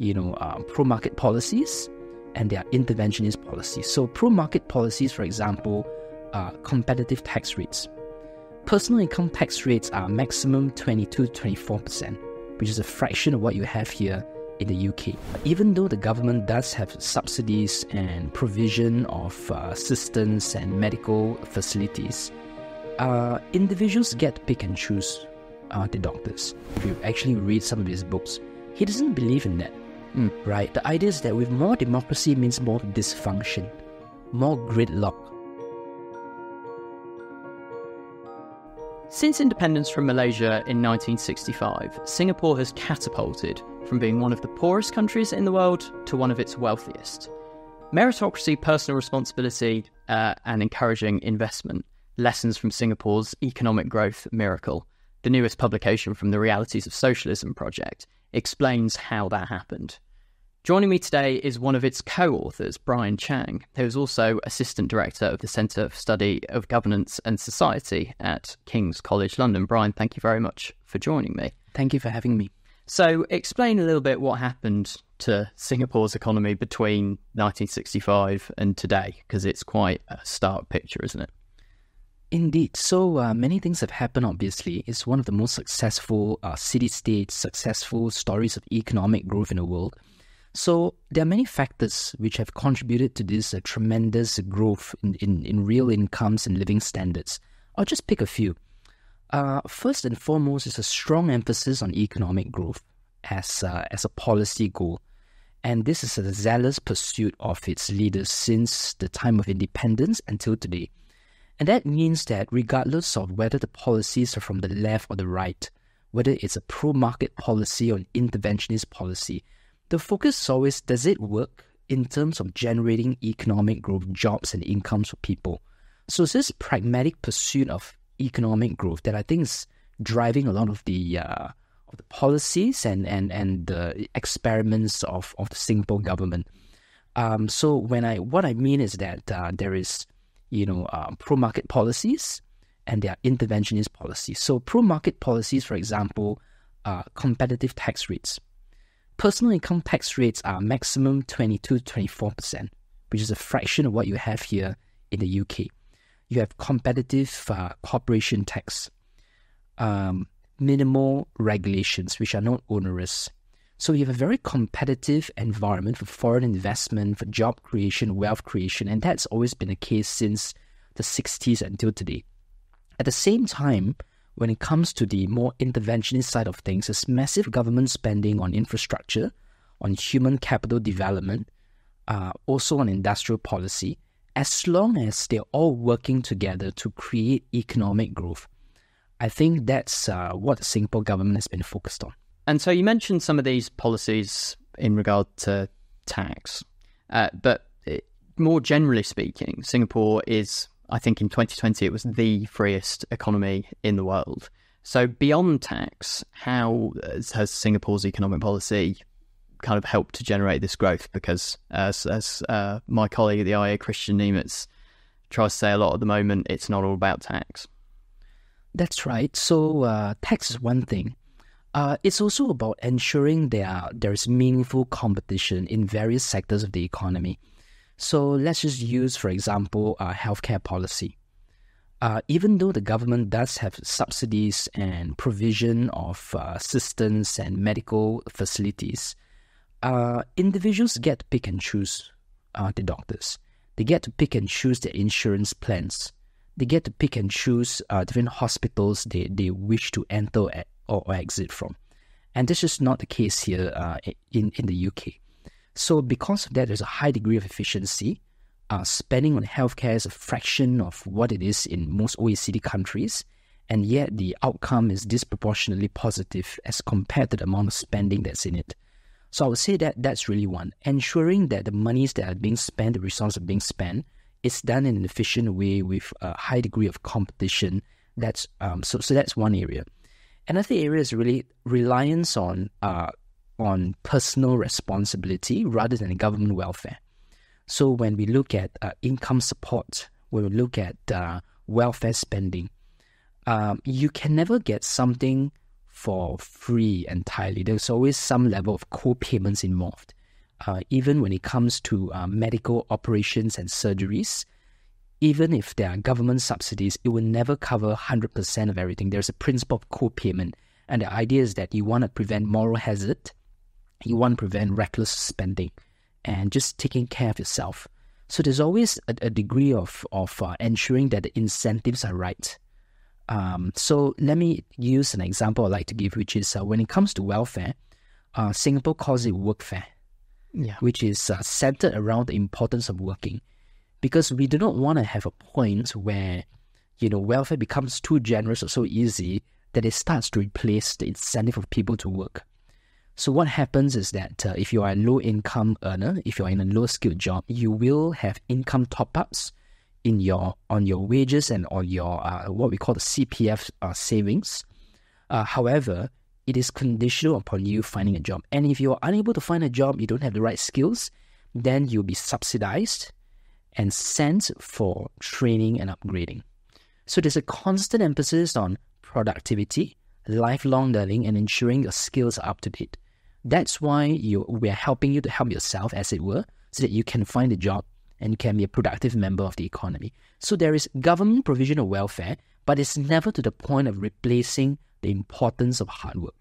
you know, uh, pro-market policies and their interventionist policies. So pro-market policies, for example, are competitive tax rates. Personal income tax rates are maximum 22 to 24%, which is a fraction of what you have here in the UK. Even though the government does have subsidies and provision of uh, assistance and medical facilities, uh, individuals get to pick and choose uh, the doctors. If you actually read some of his books, he doesn't believe in that. Mm. Right? The idea is that with more democracy means more dysfunction, more gridlock. Since independence from Malaysia in 1965, Singapore has catapulted from being one of the poorest countries in the world to one of its wealthiest. Meritocracy, personal responsibility, uh, and encouraging investment lessons from Singapore's economic growth miracle, the newest publication from the Realities of Socialism project, explains how that happened. Joining me today is one of its co authors, Bryan Cheang, who is also Assistant Director of the Centre for Study of Governance and Society at King's College London. Bryan, thank you very much for joining me. Thank you for having me. So, explain a little bit what happened to Singapore's economy between 1965 and today, because it's quite a stark picture, isn't it? Indeed. So uh, many things have happened, obviously. It's one of the most successful uh, city states, successful stories of economic growth in the world. So there are many factors which have contributed to this uh, tremendous growth in, in, in, real incomes and living standards. I'll just pick a few. Uh, first and foremost is a strong emphasis on economic growth as, uh, as a policy goal. And this is a zealous pursuit of its leaders since the time of independence until today. And that means that regardless of whether the policies are from the left or the right, whether it's a pro market policy or an interventionist policy, the focus is always does it work in terms of generating economic growth, jobs, and incomes for people? So it's this pragmatic pursuit of economic growth that I think is driving a lot of the uh, of the policies and and and the experiments of, of the Singapore government. Um, so when I what I mean is that uh, there is you know, uh, pro-market policies and there are interventionist policies. So pro-market policies, for example, are competitive tax rates. Personal income tax rates are maximum 22 to 24%, which is a fraction of what you have here in the UK. You have competitive uh, corporation tax, um, minimal regulations, which are not onerous, so you have a very competitive environment for foreign investment, for job creation, wealth creation, and that's always been the case since the 60s until today. At the same time, when it comes to the more interventionist side of things, there's massive government spending on infrastructure, on human capital development, uh, also on industrial policy, as long as they're all working together to create economic growth. I think that's uh, what the Singapore government has been focused on. And so you mentioned some of these policies in regard to tax, uh, but more generally speaking, Singapore is, I think in 2020, it was the freest economy in the world. So beyond tax, how has Singapore's economic policy kind of helped to generate this growth? Because as, as uh, my colleague at the IEA, Kristian Niemietz, tries to say a lot at the moment, it's not all about tax. That's right. So uh, tax is one thing, uh, it's also about ensuring there there is meaningful competition in various sectors of the economy. So let's just use, for example, uh, healthcare policy. Uh, even though the government does have subsidies and provision of uh, assistance and medical facilities, uh, individuals get to pick and choose uh, the doctors. They get to pick and choose their insurance plans. They get to pick and choose uh, different hospitals they, they wish to enter or, or exit from. And this is not the case here uh, in, in the UK. So, because of that, there's a high degree of efficiency. Uh, spending on healthcare is a fraction of what it is in most OECD countries, and yet the outcome is disproportionately positive as compared to the amount of spending that's in it. So, I would say that that's really one. Ensuring that the monies that are being spent, the resources are being spent, is done in an efficient way with a high degree of competition. That's um, so. So that's one area. Another area is really reliance on uh, on personal responsibility rather than government welfare. So when we look at uh, income support, when we look at uh, welfare spending, um, you can never get something for free entirely. There's always some level of co-payments involved. Uh, even when it comes to uh, medical operations and surgeries, even if there are government subsidies, it will never cover 100% of everything. There's a principle of co-payment. And the idea is that you want to prevent moral hazard, you want to prevent reckless spending, and just taking care of yourself. So there's always a, a degree of, of uh, ensuring that the incentives are right. Um, so let me use an example I'd like to give, which is uh, when it comes to welfare, uh, Singapore calls it workfare, yeah. which is uh, centered around the importance of working, because we do not want to have a point where you know welfare becomes too generous or so easy that it starts to replace the incentive of people to work. So what happens is that uh, if you are a low income earner, if you are in a low skilled job, you will have income top ups in your on your wages and on your uh, what we call the CPF uh, savings. Uh, however, it is conditional upon you finding a job. And if you are unable to find a job, you don't have the right skills, then you'll be subsidized and sent for training and upgrading. So there's a constant emphasis on productivity, lifelong learning, and ensuring your skills are up to date. That's why you we are helping you to help yourself, as it were, so that you can find a job and can be a productive member of the economy. So there is government provision of welfare, but it's never to the point of replacing the importance of hard work.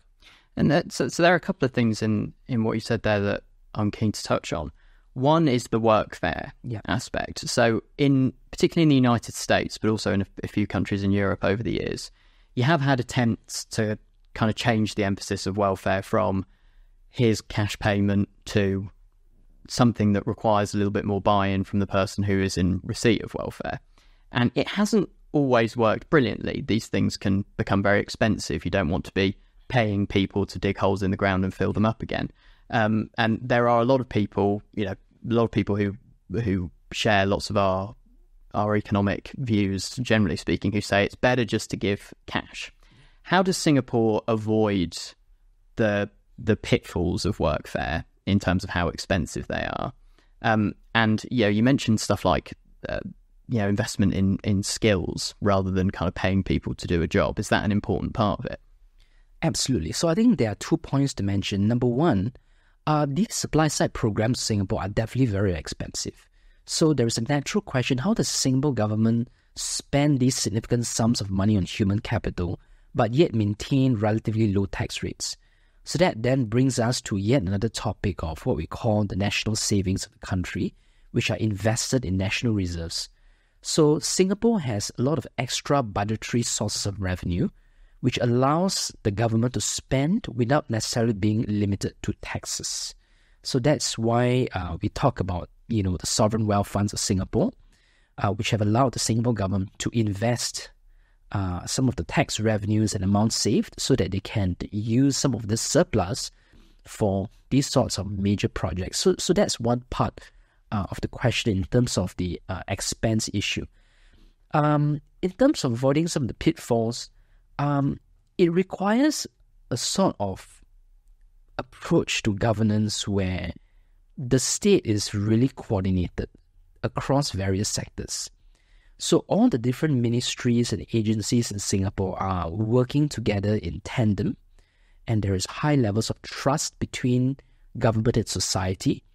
And that, so, so there are a couple of things in, in what you said there that I'm keen to touch on. One is the workfare yeah. aspect. So, in particularly in the United States, but also in a, a few countries in Europe over the years, you have had attempts to kind of change the emphasis of welfare from here's cash payment to something that requires a little bit more buy in from the person who is in receipt of welfare. And it hasn't always worked brilliantly. These things can become very expensive. You don't want to be paying people to dig holes in the ground and fill them up again. Um, and there are a lot of people, you know, a lot of people who who share lots of our our economic views, generally speaking, who say it's better just to give cash. How does Singapore avoid the the pitfalls of workfare in terms of how expensive they are. Um, and you know, you mentioned stuff like uh, you know investment in in skills rather than kind of paying people to do a job. Is that an important part of it? Absolutely. So I think there are two points to mention. Number one, uh, these supply side programs in Singapore are definitely very expensive. So there is a natural question: How does Singapore government spend these significant sums of money on human capital, but yet maintain relatively low tax rates? So that then brings us to yet another topic of what we call the national savings of the country, which are invested in national reserves. So Singapore has a lot of extra budgetary sources of revenue, which allows the government to spend without necessarily being limited to taxes. So that's why uh, we talk about you know the sovereign wealth funds of Singapore, uh, which have allowed the Singapore government to invest uh, some of the tax revenues and amounts saved so that they can use some of this surplus for these sorts of major projects. So, so that's one part uh, of the question in terms of the uh, expense issue. Um, in terms of avoiding some of the pitfalls, um, it requires a sort of approach to governance where the state is really coordinated across various sectors. So all the different ministries and agencies in Singapore are working together in tandem, and there is high levels of trust between government and society.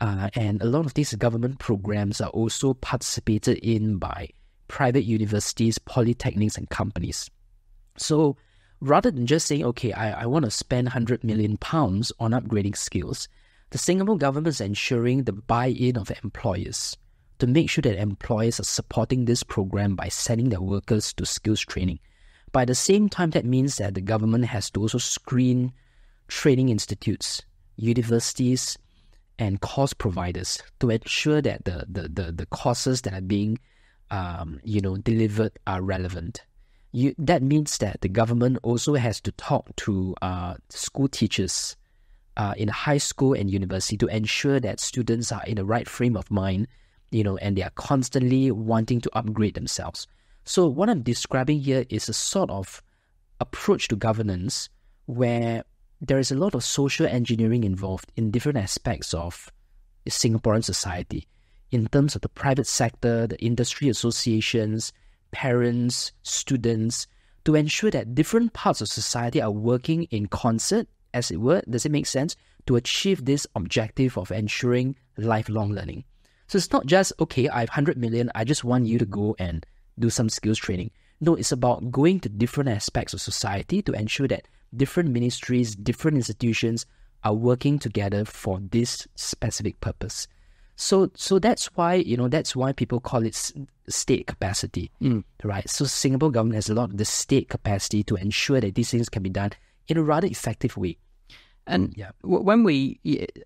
Uh, and a lot of these government programs are also participated in by private universities, polytechnics, and companies. So rather than just saying, okay, I, I want to spend 100 million pounds on upgrading skills, the Singapore government is ensuring the buy in of employers to make sure that employers are supporting this program by sending their workers to skills training. By the same time, that means that the government has to also screen training institutes, universities, and course providers to ensure that the, the, the, the courses that are being um, you know delivered are relevant. You, that means that the government also has to talk to uh, school teachers uh, in high school and university to ensure that students are in the right frame of mind you know, and they are constantly wanting to upgrade themselves. So what I'm describing here is a sort of approach to governance where there is a lot of social engineering involved in different aspects of Singaporean society in terms of the private sector, the industry associations, parents, students, to ensure that different parts of society are working in concert, as it were. Does it make sense? To achieve this objective of ensuring lifelong learning. So it's not just, okay, I have 100 million, I just want you to go and do some skills training. No, it's about going to different aspects of society to ensure that different ministries, different institutions are working together for this specific purpose. So, so that's why you know that's why people call it state capacity, mm. right? So Singapore government has a lot of the state capacity to ensure that these things can be done in a rather effective way. And yeah. when we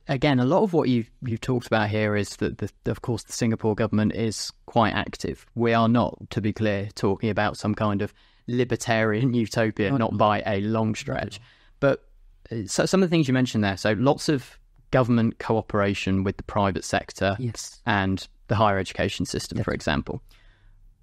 again, a lot of what you've you've talked about here is that, the, of course, the Singapore government is quite active. We are not, to be clear, talking about some kind of libertarian utopia, not, not by a long stretch. But uh, so some of the things you mentioned there, so lots of government cooperation with the private sector yes. and the higher education system, for example.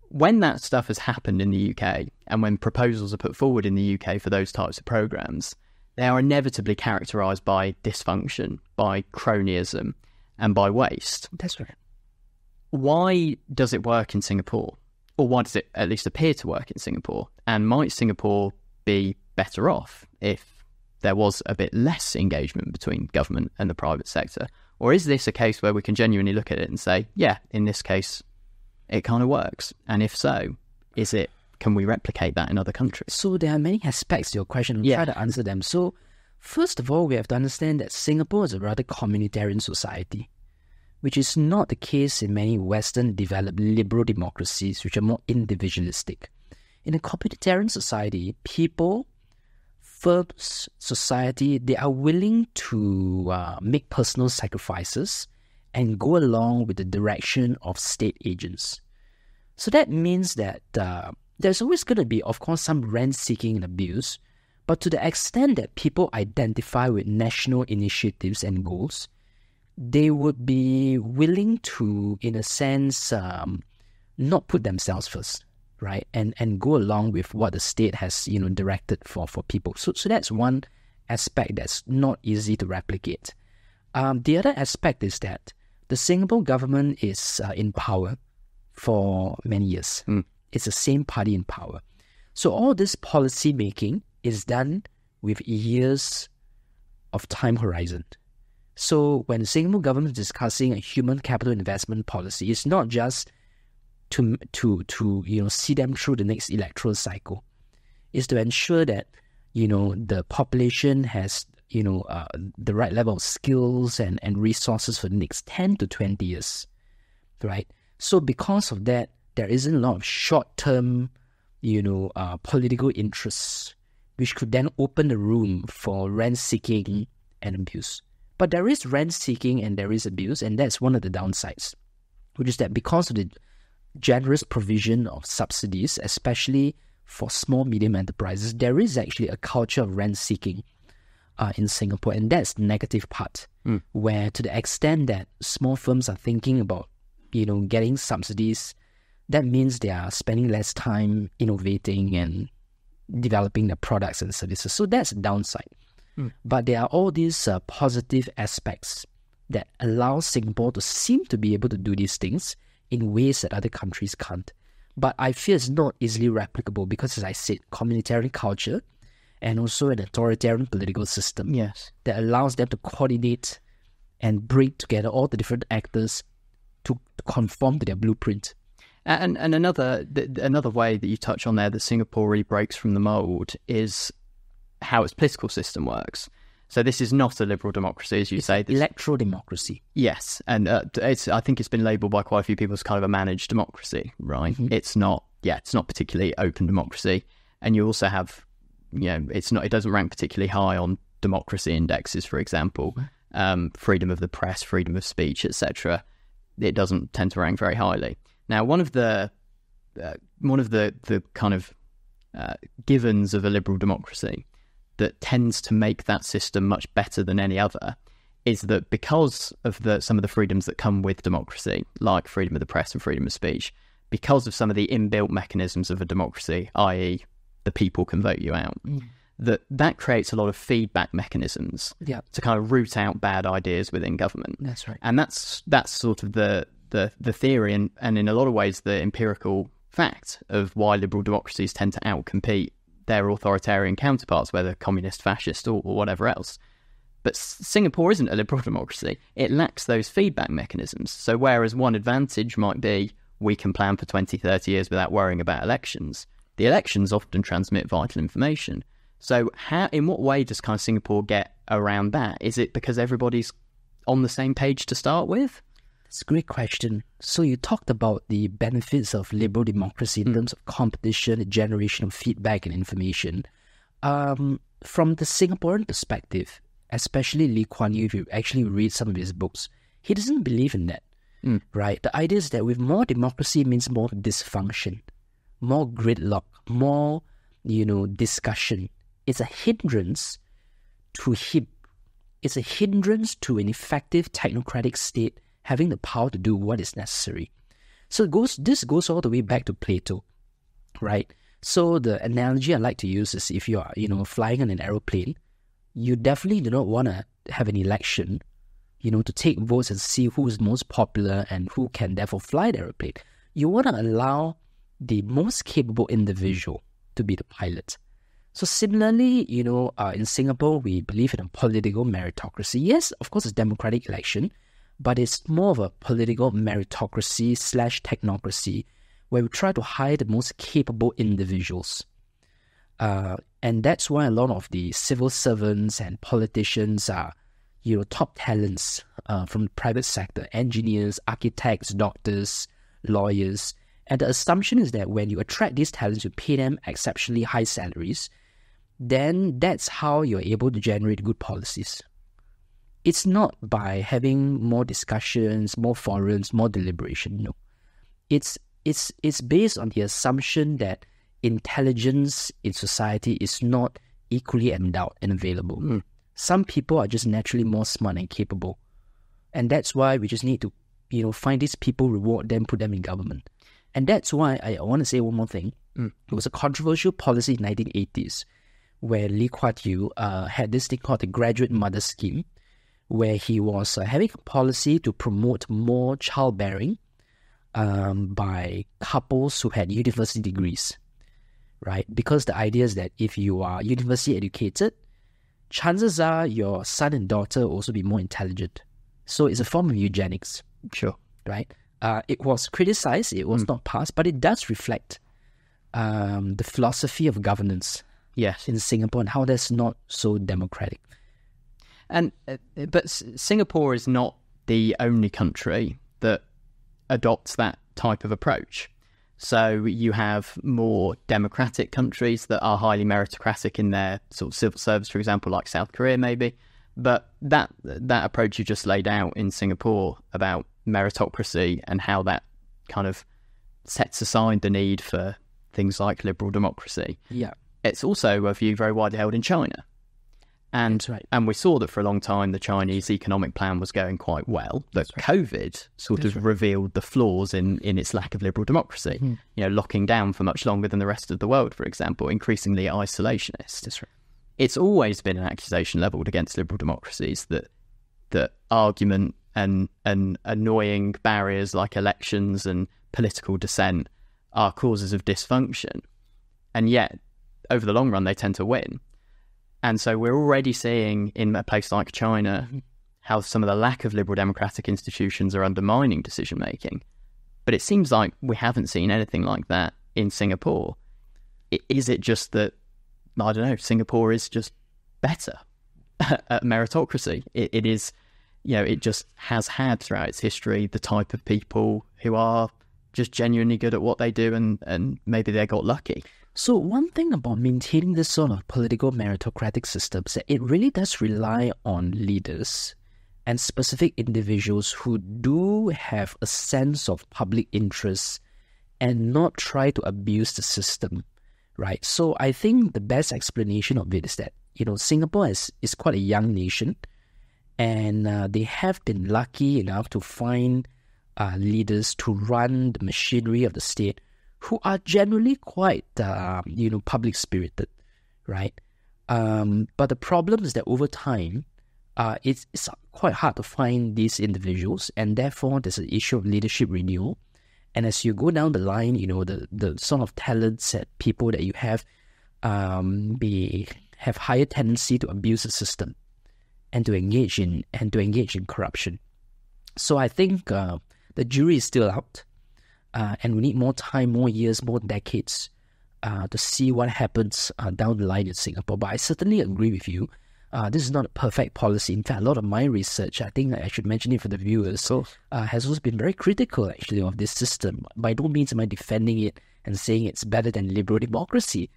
When that stuff has happened in the UK and when proposals are put forward in the UK for those types of programs, they are inevitably characterized by dysfunction, by cronyism, and by waste. That's right. Why does it work in Singapore? Or why does it at least appear to work in Singapore? And might Singapore be better off if there was a bit less engagement between government and the private sector? Or is this a case where we can genuinely look at it and say, yeah, in this case, it kind of works? And if so, is it can we replicate that in other countries? So there are many aspects to your question. I'll yeah. try to answer them. So first of all, we have to understand that Singapore is a rather communitarian society, which is not the case in many Western developed liberal democracies, which are more individualistic. In a communitarian society, people, firms, society, they are willing to uh, make personal sacrifices and go along with the direction of state agents. So that means that uh, there's always going to be, of course, some rent seeking and abuse, but to the extent that people identify with national initiatives and goals, they would be willing to, in a sense, um, not put themselves first, right? And and go along with what the state has, you know, directed for for people. So so that's one aspect that's not easy to replicate. Um, the other aspect is that the Singapore government is uh, in power for many years. Mm it's the same party in power. So all this policy making is done with years of time horizon. So when the Singapore government is discussing a human capital investment policy, it's not just to to to you know see them through the next electoral cycle. It's to ensure that you know the population has you know uh, the right level of skills and and resources for the next ten to twenty years, right? So because of that, there isn't a lot of short term, you know, uh, political interests, which could then open the room for rent seeking and abuse. But there is rent seeking and there is abuse, and that's one of the downsides, which is that because of the generous provision of subsidies, especially for small medium enterprises, there is actually a culture of rent seeking uh, in Singapore, and that's the negative part. Mm. Where to the extent that small firms are thinking about, you know, getting subsidies that means they are spending less time innovating and developing their products and services. So that's a downside. Mm. But there are all these uh, positive aspects that allow Singapore to seem to be able to do these things in ways that other countries can't. But I fear it's not easily replicable because, as I said, communitarian culture and also an authoritarian political system yes. that allows them to coordinate and bring together all the different actors to conform to their blueprint. And and another another way that you touch on there that Singapore really breaks from the mold is how its political system works. So this is not a liberal democracy, as you it's say. This, electoral democracy. Yes, and uh, it's I think it's been labelled by quite a few people as kind of a managed democracy, right? Mm-hmm. It's not. Yeah, it's not particularly open democracy, and you also have, you know, it's not. It doesn't rank particularly high on democracy indexes, for example, mm-hmm. um, freedom of the press, freedom of speech, etc. It doesn't tend to rank very highly. Now, one of the uh, one of the the kind of uh, givens of a liberal democracy that tends to make that system much better than any other is that because of the some of the freedoms that come with democracy, like freedom of the press and freedom of speech, because of some of the inbuilt mechanisms of a democracy, i.e., the people can vote you out. Mm. That that creates a lot of feedback mechanisms yeah. to kind of root out bad ideas within government. That's right, and that's that's sort of the the the theory and, and in a lot of ways the empirical fact of why liberal democracies tend to outcompete their authoritarian counterparts, whether communist, fascist, or, or whatever else. But Singapore isn't a liberal democracy. It lacks those feedback mechanisms. So, whereas one advantage might be we can plan for 20, 30 years without worrying about elections, the elections often transmit vital information. So, how, in what way does kind of Singapore get around that? Is it because everybody's on the same page to start with? It's a great question. So you talked about the benefits of liberal democracy in mm. terms of competition, generation of feedback and information. Um, from the Singaporean perspective, especially Lee Kuan Yew, if you actually read some of his books, he doesn't believe in that. Mm. Right? The idea is that with more democracy means more dysfunction, more gridlock, more, you know, discussion. It's a hindrance to him. It's a hindrance to an effective technocratic state having the power to do what is necessary. So goes this goes all the way back to Plato, right? So the analogy I like to use is if you are, you know, flying on an aeroplane, you definitely do not want to have an election, you know, to take votes and see who is most popular and who can therefore fly the aeroplane. You want to allow the most capable individual to be the pilot. So similarly, you know, uh, in Singapore, we believe in a political meritocracy. Yes, of course, it's democratic election, but it's more of a political meritocracy slash technocracy where we try to hire the most capable individuals. Uh, and that's why a lot of the civil servants and politicians are, you know, top talents uh, from the private sector, engineers, architects, doctors, lawyers. And the assumption is that when you attract these talents, you pay them exceptionally high salaries, then that's how you're able to generate good policies it's not by having more discussions, more forums, more deliberation. No, it's it's it's based on the assumption that intelligence in society is not equally endowed and available. Mm. Some people are just naturally more smart and capable, and that's why we just need to, you know, find these people, reward them, put them in government, and that's why I, want to say one more thing. Mm. It was a controversial policy in 1980s where Lee Kuan Yew uh, had this thing called the Graduate Mother Scheme, where he was uh, having a policy to promote more childbearing um, by couples who had university degrees, right? Because the idea is that if you are university educated, chances are your son and daughter will also be more intelligent. So it's a form of eugenics. Sure. Right? Uh, it was criticized, it was mm. not passed, but it does reflect um, the philosophy of governance yes. in Singapore and how that's not so democratic. And uh, but Singapore is not the only country that adopts that type of approach. So you have more democratic countries that are highly meritocratic in their sort of civil service, for example, like South Korea, maybe. But that that approach you just laid out in Singapore about meritocracy and how that kind of sets aside the need for things like liberal democracy. Yeah, it's also a view very widely held in China. And right. and we saw that for a long time the Chinese economic plan was going quite well. But right. COVID sort That's of right. revealed the flaws in, in its lack of liberal democracy. Mm. You know, locking down for much longer than the rest of the world, for example, increasingly isolationist. It's always been an accusation levelled against liberal democracies that that argument and and annoying barriers like elections and political dissent are causes of dysfunction. And yet, over the long run, they tend to win. And so we're already seeing in a place like China mm-hmm. how some of the lack of liberal democratic institutions are undermining decision making. But it seems like we haven't seen anything like that in Singapore. Is it just that, I don't know, Singapore is just better at meritocracy? it, it is, you know, it just has had throughout its history the type of people who are just genuinely good at what they do and, and maybe they got lucky. So one thing about maintaining this sort of political meritocratic system is that it really does rely on leaders and specific individuals who do have a sense of public interest and not try to abuse the system, right? So I think the best explanation of it is that you know Singapore is is quite a young nation, and uh, they have been lucky enough to find uh, leaders to run the machinery of the state who are generally quite, uh, you know, public spirited, right? Um, but the problem is that over time, uh, it's, it's quite hard to find these individuals, and therefore there's an issue of leadership renewal. And as you go down the line, you know, the, the sort of talents that people that you have um, be have higher tendency to abuse the system and to engage in and to engage in corruption. So I think uh, the jury is still out, uh, and we need more time, more years, more decades uh, to see what happens uh, down the line in Singapore. But I certainly agree with you. Uh, this is not a perfect policy. In fact, a lot of my research, I think I should mention it for the viewers, so, uh, has also been very critical actually of this system. By no means am I defending it and saying it's better than liberal democracy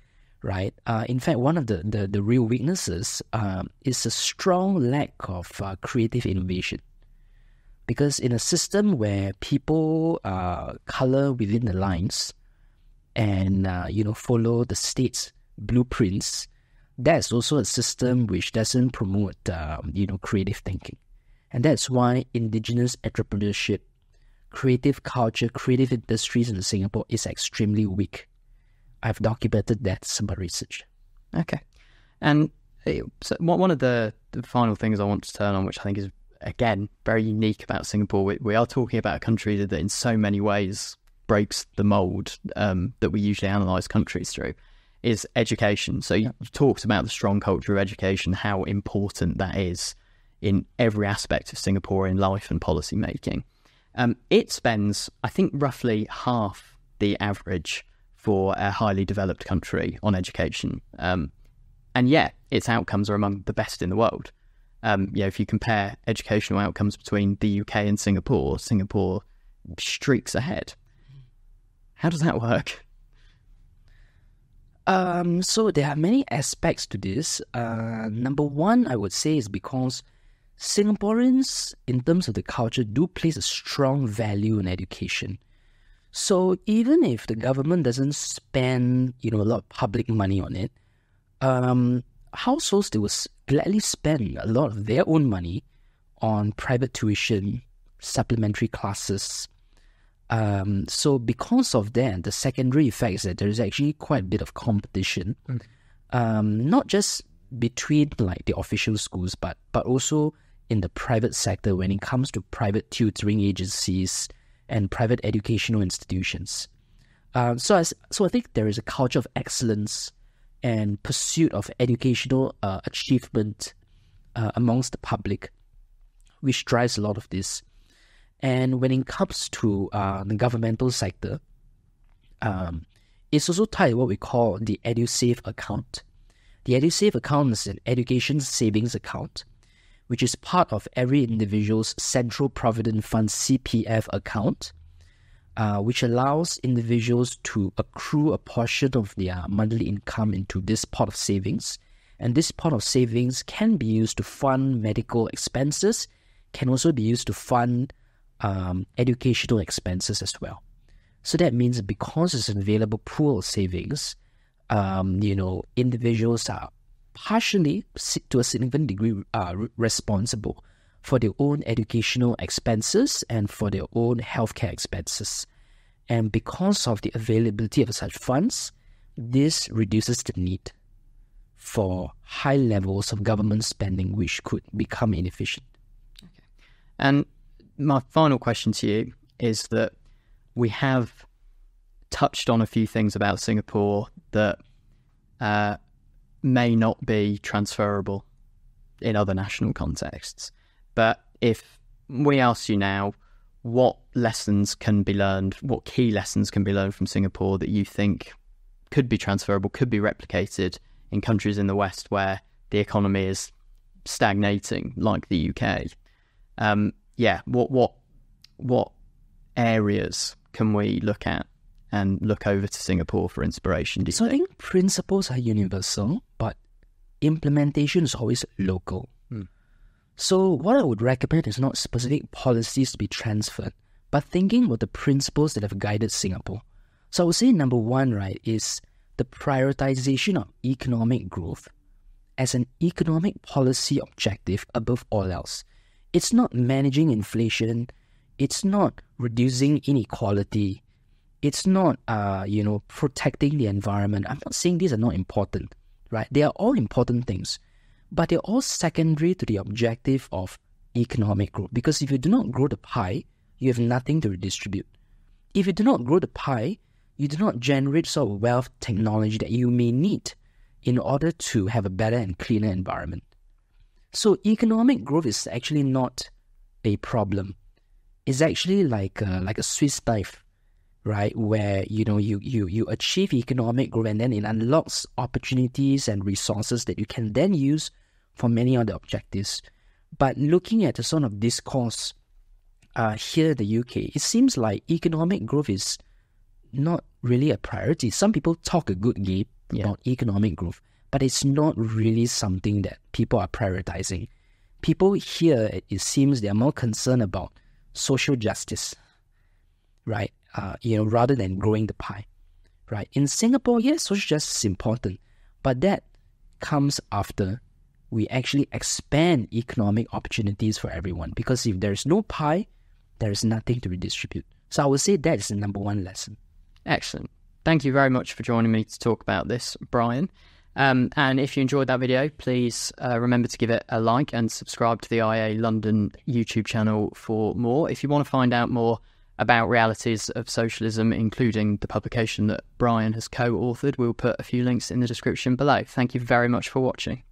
right? Uh, in fact, one of the, the, the real weaknesses um, is a strong lack of uh, creative innovation. Because in a system where people uh, color within the lines and uh, you know follow the state's blueprints, that's also a system which doesn't promote um, you know creative thinking, and that's why indigenous entrepreneurship, creative culture, creative industries in Singapore is extremely weak I've documented that in my research. Okay. And eh, so one of the, the, final things I want to turn on, which I think is, again, very unique about Singapore, we, we are talking about a country that, in so many ways breaks the mold um, that we usually analyse countries through, is education. So you, you talked about the strong culture of education, how important that is in every aspect of Singaporean life and policy making. Um, it spends, I think, roughly half the average for a highly developed country on education. Um, and yet, its outcomes are among the best in the world. Um, you know, if you compare educational outcomes between the UK and Singapore, Singapore streaks ahead. How does that work? Um, so there are many aspects to this. Uh, number one, I would say, is because Singaporeans, in terms of the culture, do place a strong value in education. So even if the government doesn't spend, you know, a lot of public money on it, um, households they will gladly spend a lot of their own money on private tuition, supplementary classes. Um, so because of that, the secondary effect is that there is actually quite a bit of competition, mm. um, not just between like the official schools, but but also in the private sector when it comes to private tutoring agencies and private educational institutions. Um, so, as, so I think there is a culture of excellence and pursuit of educational uh, achievement uh, amongst the public, which drives a lot of this. And when it comes to uh, the governmental sector, um, it's also tied to what we call the EduSave account. The EduSave account is an education savings account which is part of every individual's Central Provident Fund CPF account, uh, which allows individuals to accrue a portion of their monthly income into this pot of savings. And this pot of savings can be used to fund medical expenses, can also be used to fund um, educational expenses as well. So that means because it's an available pool of savings, um, you know, individuals are partially, to a significant degree, are responsible for their own educational expenses and for their own healthcare expenses. And because of the availability of such funds, this reduces the need for high levels of government spending, which could become inefficient. Okay. And my final question to you is that we have touched on a few things about Singapore that uh, may not be transferable in other national contexts. But if we ask you now, what lessons can be learned, what key lessons can be learned from Singapore that you think could be transferable, could be replicated in countries in the West where the economy is stagnating, like the UK? Um, yeah, what what what areas can we look at and look over to Singapore for inspiration? so? I think principles are universal, but implementation is always local. So what I would recommend is not specific policies to be transferred, but thinking about the principles that have guided Singapore. So I would say number one, right, is the prioritization of economic growth as an economic policy objective above all else. It's not managing inflation, it's not reducing inequality, it's not uh, you know, protecting the environment. I'm not saying these are not important, right? They are all important things, but they're all secondary to the objective of economic growth. Because if you do not grow the pie, you have nothing to redistribute. If you do not grow the pie, you do not generate sort of wealth technology that you may need in order to have a better and cleaner environment. So economic growth is actually not a problem. It's actually like a, like a Swiss knife, right? Where you know you you you achieve economic growth and then it unlocks opportunities and resources that you can then use for many other objectives. But looking at the sort of discourse uh, here in the UK, it seems like economic growth is not really a priority. Some people talk a good game yeah. about economic growth, but it's not really something that people are prioritizing. People here, it seems, they are more concerned about social justice, right? Uh, you know, rather than growing the pie, right? In Singapore, yes, social justice is important, but that comes after we actually expand economic opportunities for everyone. Because if there's no pie, there is nothing to redistribute. So I would say that is the number one lesson. Excellent. Thank you very much for joining me to talk about this, Bryan. Um, and if you enjoyed that video, please uh, remember to give it a like and subscribe to the IEA London YouTube channel for more. If you want to find out more about realities of socialism, including the publication that Bryan has co authored, we'll put a few links in the description below. Thank you very much for watching.